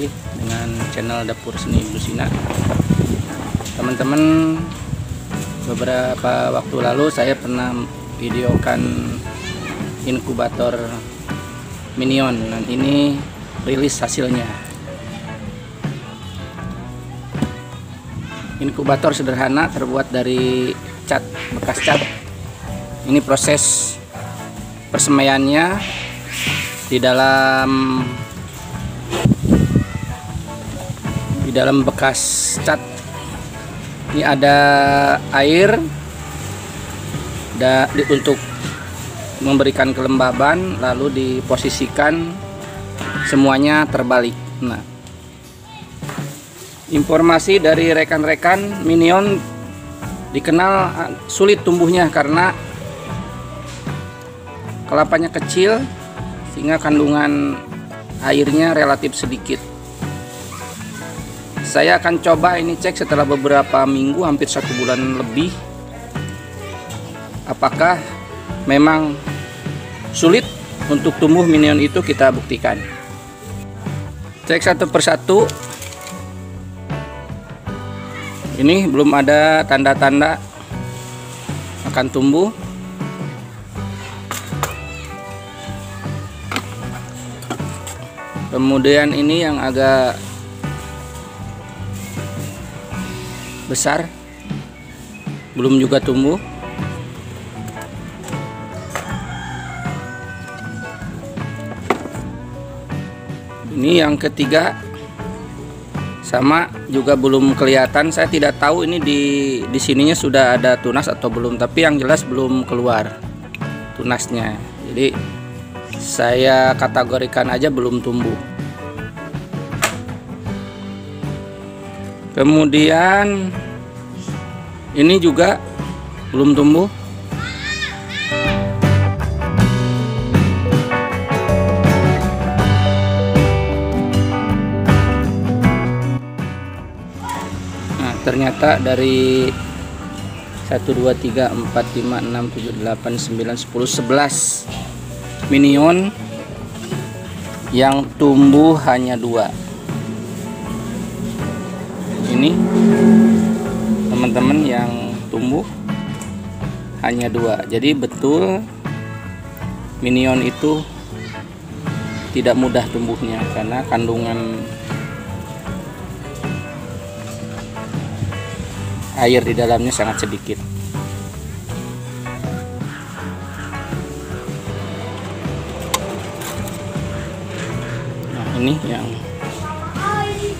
lagi dengan channel Dapur Seni Lusina. Teman-teman, beberapa waktu lalu saya pernah videokan inkubator Minion. Dan ini rilis hasilnya. Inkubator sederhana terbuat dari cat bekas cat. Ini proses persemaiannya di dalam di dalam bekas cat. Ini ada air da, di, untuk memberikan kelembaban lalu diposisikan semuanya terbalik. Nah informasi dari rekan-rekan minion dikenal ah, sulit tumbuhnya karena kelapanya kecil sehingga kandungan airnya relatif sedikit saya akan coba ini cek setelah beberapa minggu hampir satu bulan lebih. Apakah memang sulit untuk tumbuh minion itu? Kita buktikan. Cek satu persatu. Ini belum ada tanda-tanda akan tumbuh. Kemudian ini yang agak besar belum juga tumbuh. Ini yang ketiga sama juga belum kelihatan. Saya tidak tahu ini di di sininya sudah ada tunas atau belum tapi yang jelas belum keluar tunasnya. Jadi saya kategorikan aja belum tumbuh kemudian ini juga belum tumbuh. Nah ternyata dari 1 2 3 4 5 6 7 8 9 10 11 minion yang tumbuh hanya dua ini. Teman-teman yang tumbuh hanya dua. Jadi betul minion itu tidak mudah tumbuhnya karena kandungan air di dalamnya sangat sedikit. Nah ini yang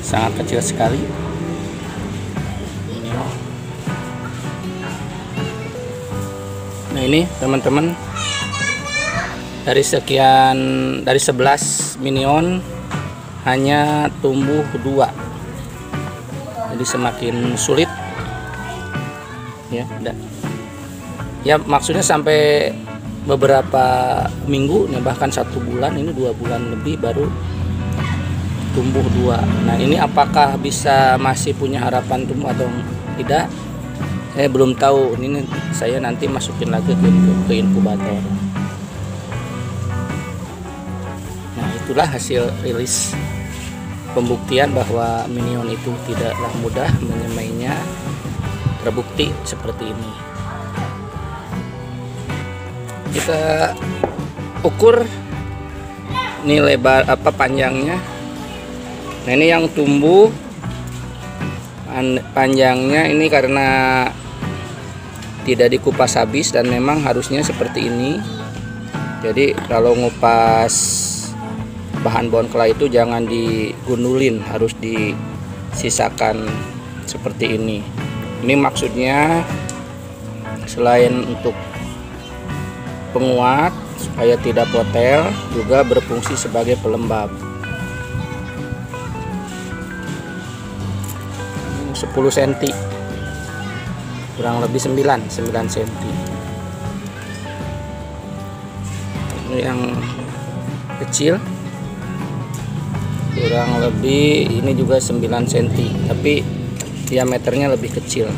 sangat kecil sekali Nah ini teman-teman dari sekian dari 11 minion hanya tumbuh dua. Jadi semakin sulit. Ya dan ya maksudnya sampai beberapa minggu ya bahkan satu bulan ini dua bulan lebih baru tumbuh dua. Nah ini apakah bisa masih punya harapan tumbuh atau tidak saya belum tahu. Ini saya nanti masukin lagi ke, ke inkubator. Nah itulah hasil rilis pembuktian bahwa minion itu tidaklah mudah menyemainya terbukti seperti ini. Kita ukur ini lebar apa panjangnya. Nah ini yang tumbuh panjangnya ini karena tidak dikupas habis dan memang harusnya seperti ini. Jadi kalau ngupas bahan bonkla itu jangan digundulin harus disisakan seperti ini. Ini maksudnya selain untuk penguat supaya tidak potel juga berfungsi sebagai pelembab 10 cm kurang lebih 9 9 cm ini yang kecil. Kurang lebih ini juga 9 cm tapi diameternya lebih kecil.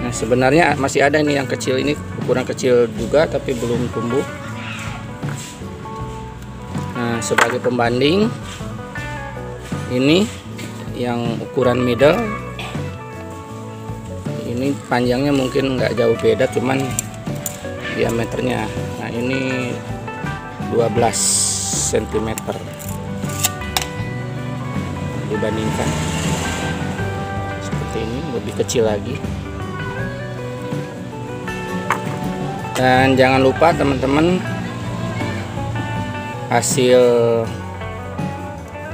Nah sebenarnya masih ada ini yang kecil ini ukuran kecil juga tapi belum tumbuh. Nah nah sebagai pembanding ini yang ukuran middle. Ini panjangnya mungkin nggak jauh beda cuman diameternya. Nah ini 12 cm dibandingkan. Seperti ini lebih kecil lagi. Dan jangan lupa teman-teman hasil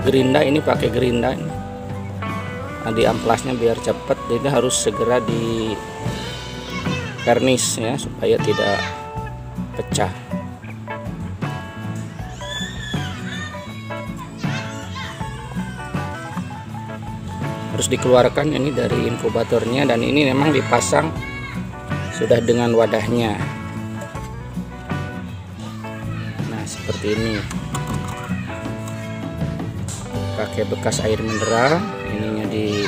gerinda ini pakai gerinda nah, di amplasnya biar cepat jadi harus segera di vernis ya supaya tidak pecah. Harus dikeluarkan ini dari inkubatornya dan ini memang dipasang sudah dengan wadahnya. Nah seperti ini pakai bekas air mineral. Ininya di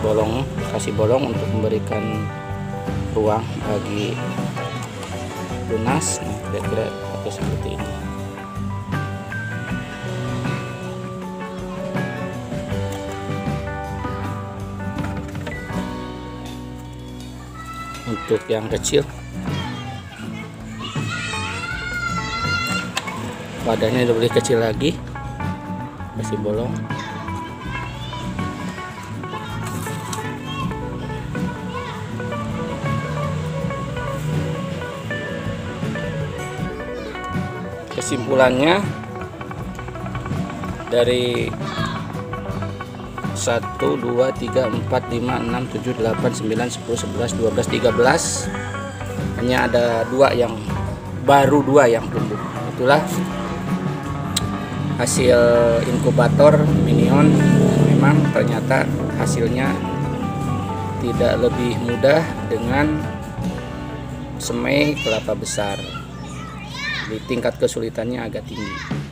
bolong kasih bolong untuk memberikan ruang bagi lunas. Nah kira-kira pakai seperti ini. Untuk yang kecil wadahnya lebih kecil lagi. Kasih bolong. Kesimpulannya dari 1 2 3 4 5 6 7 8 9 10 11 12 13 hanya ada dua yang baru dua yang tumbuh. Itulah hasil inkubator minion memang ternyata hasilnya tidak lebih mudah dengan semai kelapa besar. Di tingkat kesulitannya agak tinggi